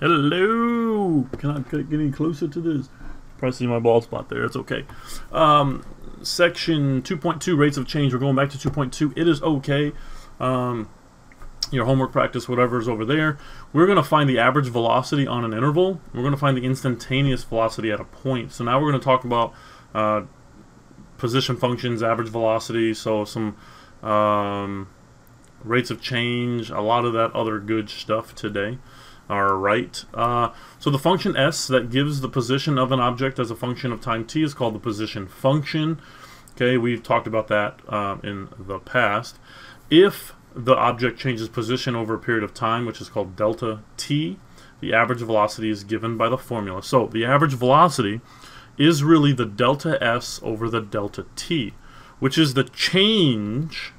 Hello! Can I get any closer to this? Pressing my bald spot there. It's okay. Um, section 2.2, rates of change. We're going back to 2.2. It is okay. Um, your homework practice, whatever is over there. We're going to find the average velocity on an interval. We're going to find the instantaneous velocity at a point. So now we're going to talk about uh, position functions, average velocity, so some um, rates of change, a lot of that other good stuff today. All right. Uh, so the function s that gives the position of an object as a function of time t is called the position function. Okay, we've talked about that uh, in the past. If the object changes position over a period of time, which is called delta t, the average velocity is given by the formula. So the average velocity is really the delta s over the delta t, which is the change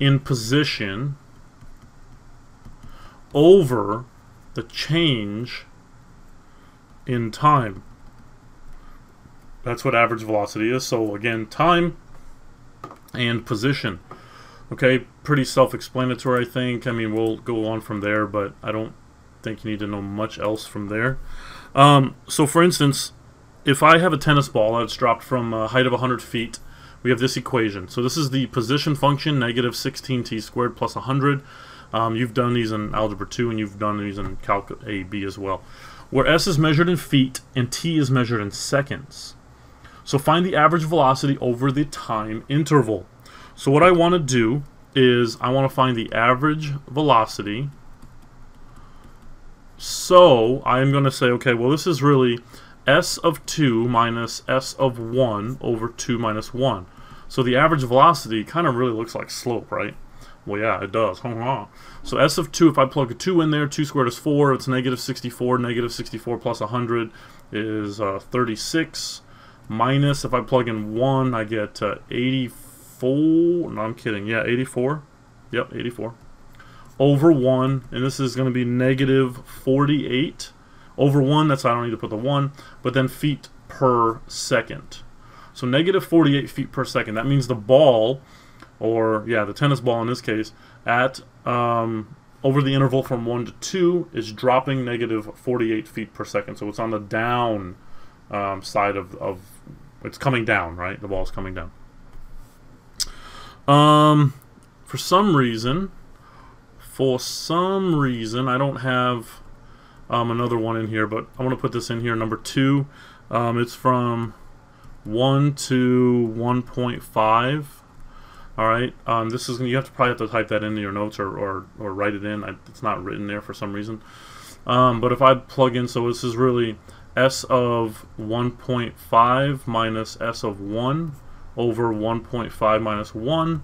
in position over the change in time. That's what average velocity is. So again, time and position. Okay, pretty self-explanatory, I think. I mean, we'll go on from there, but I don't think you need to know much else from there. Um, so, for instance, if I have a tennis ball that's dropped from a height of 100 feet, we have this equation. So this is the position function, negative 16t squared plus 100. Um, you've done these in Algebra 2, and you've done these in Calc A, B as well. Where s is measured in feet, and t is measured in seconds. So find the average velocity over the time interval. So what I want to do is I want to find the average velocity. So I'm going to say, okay, well this is really s of 2 minus s of 1 over 2 minus 1. So the average velocity kind of really looks like slope, right? Well, yeah, it does. so s of 2, if I plug a 2 in there, 2 squared is 4. It's negative 64. Negative 64 plus 100 is uh, 36 minus, if I plug in 1, I get uh, 84. No, I'm kidding. Yeah, 84. Yep, 84. Over 1, and this is going to be negative 48. Over 1, that's I don't need to put the 1, but then feet per second. So negative 48 feet per second. That means the ball, or yeah, the tennis ball in this case, at um, over the interval from 1 to 2 is dropping negative 48 feet per second. So it's on the down um, side of, of it's coming down, right? The ball's coming down. Um, for some reason, for some reason, I don't have um, another one in here, but I want to put this in here, number two. Um, it's from 1 to 1.5. All right, um, this is you have to probably have to type that into your notes or, or, or write it in. I, it's not written there for some reason. Um, but if I plug in, so this is really s of 1.5 minus s of 1 over 1.5 minus 1.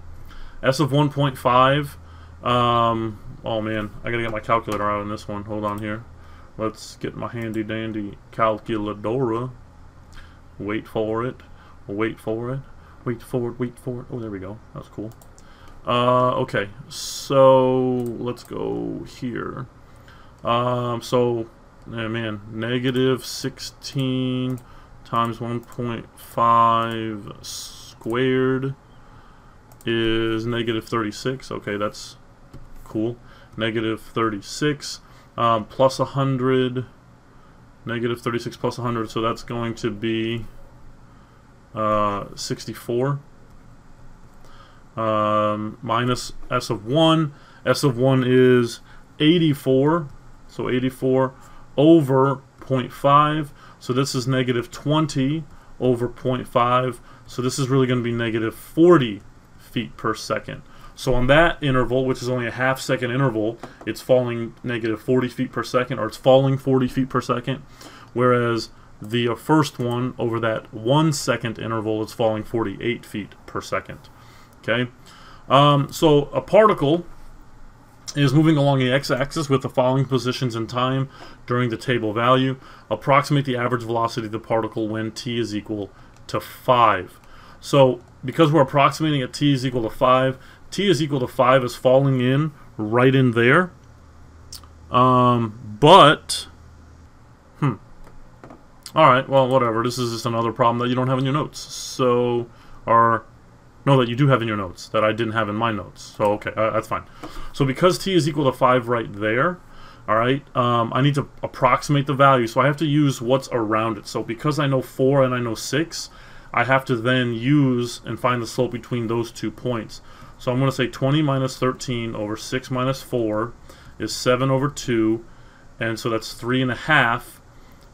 s of 1.5, um, oh man, I gotta get my calculator out on this one. Hold on here. Let's get my handy dandy calculatora. Wait for it. Wait for it. Wait for it. Wait for it. Oh, there we go. That's cool. Uh, okay, so let's go here. Um, so yeah, man, negative 16 times 1.5 squared is negative 36. Okay, that's cool. Negative 36 um, plus 100, negative 36 plus 100, so that's going to be uh, 64. Um, minus s of 1. s of 1 is 84, so 84 over 0.5. So this is negative 20 over 0.5. So this is really going to be negative 40 feet per second. So on that interval, which is only a half second interval, it's falling negative 40 feet per second, or it's falling 40 feet per second. Whereas the first one, over that one second interval, is falling 48 feet per second. Okay? Um, so a particle is moving along the x-axis with the following positions in time during the table value. Approximate the average velocity of the particle when t is equal to 5. So because we're approximating at t is equal to 5, t is equal to 5 is falling in right in there. Um, but. Alright, well, whatever. This is just another problem that you don't have in your notes. So, our No, that you do have in your notes, that I didn't have in my notes. So, okay, uh, that's fine. So because t is equal to 5 right there, all right, um, I need to approximate the value. So I have to use what's around it. So because I know 4 and I know 6, I have to then use and find the slope between those two points. So I'm going to say 20 minus 13 over 6 minus 4 is 7 over 2, and so that's 3.5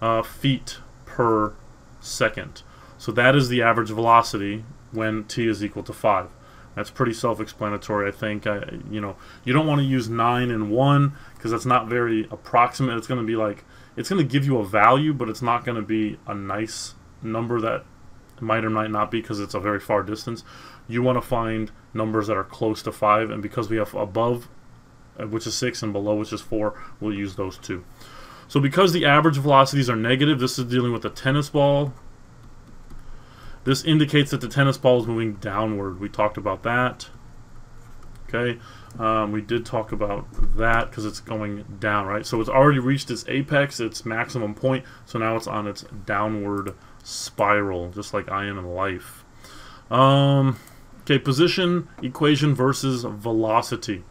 uh, feet per second. So that is the average velocity when t is equal to 5. That's pretty self-explanatory, I think. I, you know, you don't want to use 9 and 1 because that's not very approximate. It's going to be like, it's going to give you a value, but it's not going to be a nice number that might or might not be because it's a very far distance. You want to find numbers that are close to 5, and because we have above, uh, which is 6, and below, which is 4, we'll use those two. So because the average velocities are negative, this is dealing with a tennis ball. This indicates that the tennis ball is moving downward. We talked about that. Okay, um, we did talk about that because it's going down, right? So it's already reached its apex, its maximum point, so now it's on its downward spiral, just like I am in life. Um, okay, position equation versus velocity.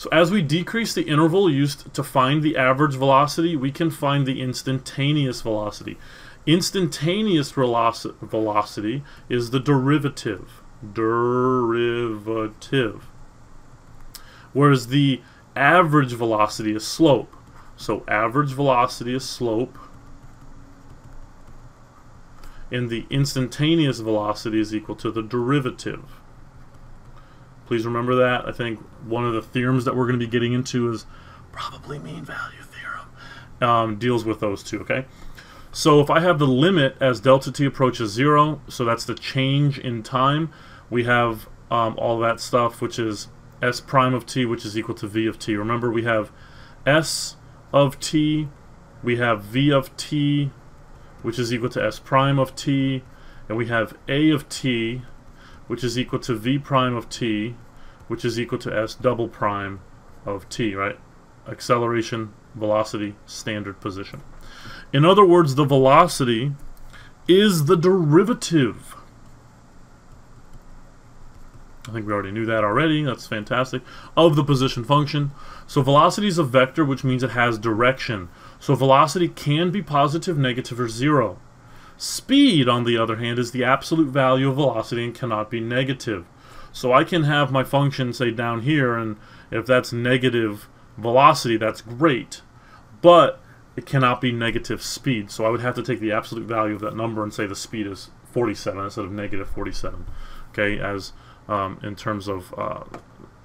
So as we decrease the interval used to find the average velocity, we can find the instantaneous velocity. Instantaneous velocity is the derivative. Derivative. Whereas the average velocity is slope. So average velocity is slope. And the instantaneous velocity is equal to the derivative. Please remember that. I think one of the theorems that we're going to be getting into is probably mean value theorem. Um, deals with those two, okay? So if I have the limit as delta t approaches 0, so that's the change in time, we have um, all that stuff, which is s prime of t, which is equal to v of t. Remember, we have s of t, we have v of t, which is equal to s prime of t, and we have a of t, which is equal to v prime of t, which is equal to s double prime of t, right? Acceleration, velocity, standard position. In other words, the velocity is the derivative. I think we already knew that already. That's fantastic. Of the position function. So velocity is a vector, which means it has direction. So velocity can be positive, negative, or zero. Speed, on the other hand, is the absolute value of velocity and cannot be negative. So I can have my function, say, down here, and if that's negative velocity, that's great. But it cannot be negative speed. So I would have to take the absolute value of that number and say the speed is 47 instead of negative 47, okay, as um, in terms of uh,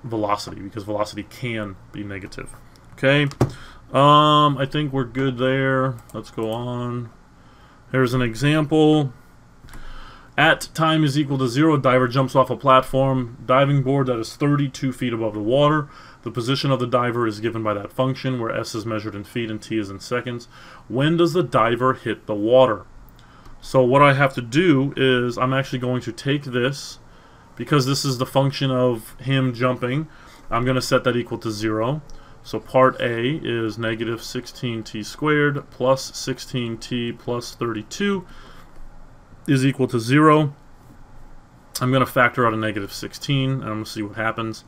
velocity, because velocity can be negative. Okay, um, I think we're good there. Let's go on. Here's an example. At time is equal to zero, diver jumps off a platform, diving board that is 32 feet above the water. The position of the diver is given by that function, where s is measured in feet and t is in seconds. When does the diver hit the water? So what I have to do is I'm actually going to take this, because this is the function of him jumping, I'm going to set that equal to 0. So part A is negative 16t squared plus 16t plus 32 is equal to 0. I'm going to factor out a negative 16, and I'm going to see what happens.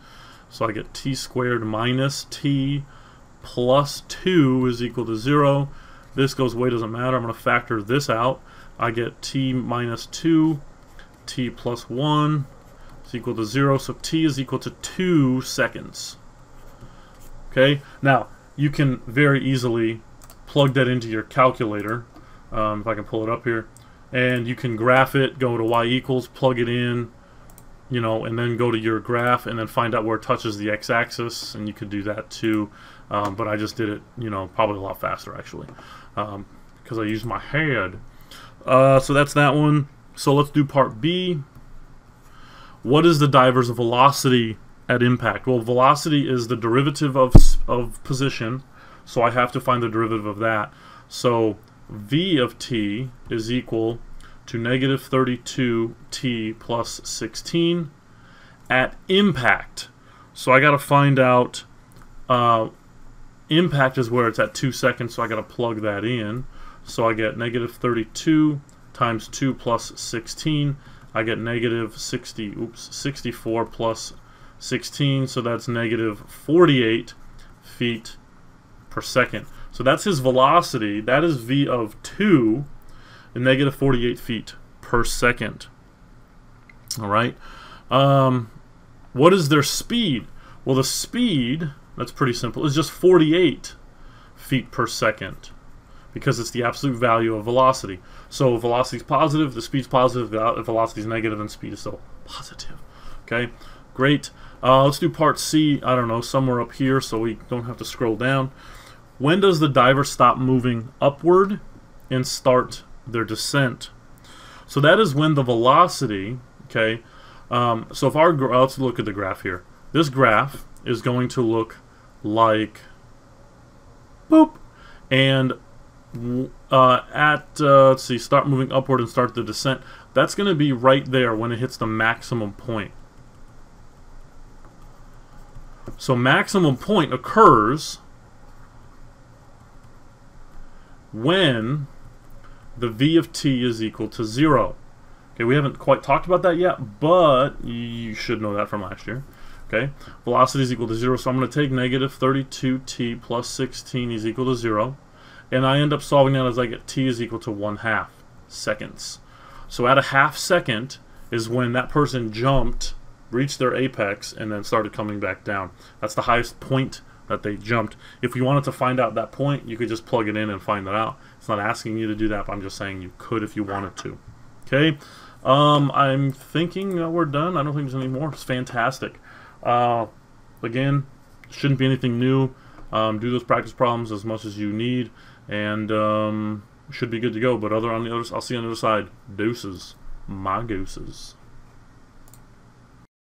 So I get t squared minus t plus 2 is equal to 0. This goes away, doesn't matter. I'm going to factor this out. I get t minus 2, t plus 1 is equal to 0. So t is equal to 2 seconds. Okay, now you can very easily plug that into your calculator. Um, if I can pull it up here and you can graph it, go to y equals, plug it in, you know, and then go to your graph and then find out where it touches the x-axis, and you could do that too. Um, but I just did it, you know, probably a lot faster actually, because um, I used my head. Uh, so that's that one. So let's do part B. What is the diver's velocity at impact? Well, velocity is the derivative of, of position, so I have to find the derivative of that. So v of t is equal to negative 32t plus 16 at impact. So I got to find out, uh, impact is where it's at 2 seconds, so I got to plug that in. So I get negative 32 times 2 plus 16. I get negative 60, oops, 64 plus 16, so that's negative 48 feet per second. So that's his velocity. That is v of 2 and negative 48 feet per second. All right. Um, what is their speed? Well, the speed, that's pretty simple, is just 48 feet per second because it's the absolute value of velocity. So velocity is positive, the speed's positive, velocity is negative, and speed is still positive. Okay, great. Uh, let's do part C, I don't know, somewhere up here so we don't have to scroll down. When does the diver stop moving upward and start their descent? So that is when the velocity, okay, um, so if our, let's look at the graph here. This graph is going to look like, boop, and uh, at, uh, let's see, start moving upward and start the descent, that's going to be right there when it hits the maximum point. So maximum point occurs when the v of t is equal to 0. Okay, we haven't quite talked about that yet, but you should know that from last year. Okay, velocity is equal to 0, so I'm going to take negative 32t plus 16 is equal to 0 and I end up solving that as I get t is equal to 1 half seconds. So at a half second is when that person jumped, reached their apex, and then started coming back down. That's the highest point that they jumped. If you wanted to find out that point, you could just plug it in and find that out. It's not asking you to do that, but I'm just saying you could if you wanted to. Okay, um, I'm thinking that we're done. I don't think there's any more. It's fantastic. Uh, again, shouldn't be anything new. Um, do those practice problems as much as you need and um, should be good to go. But other on the other, I'll see you on the other side. Deuces, my gooses.